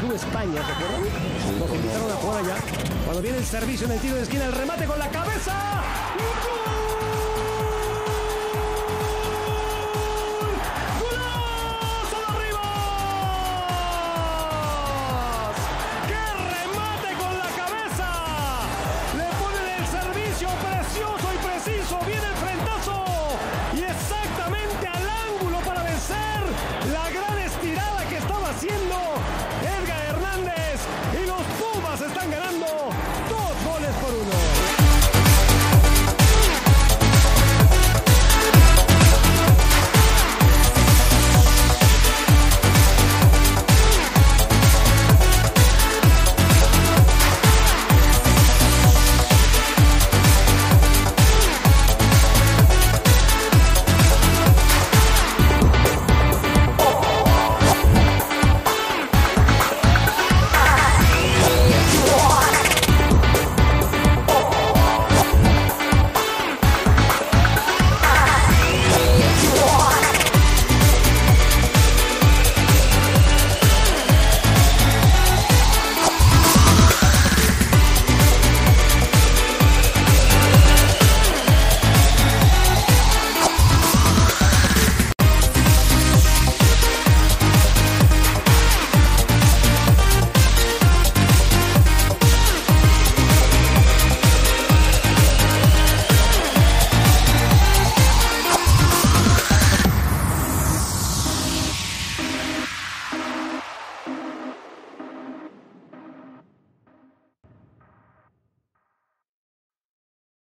Club España, ¿se acuerdan? Nos invitaron a jugar allá. Cuando viene el servicio en el tiro de esquina, el remate con la cabeza. ¡Gol!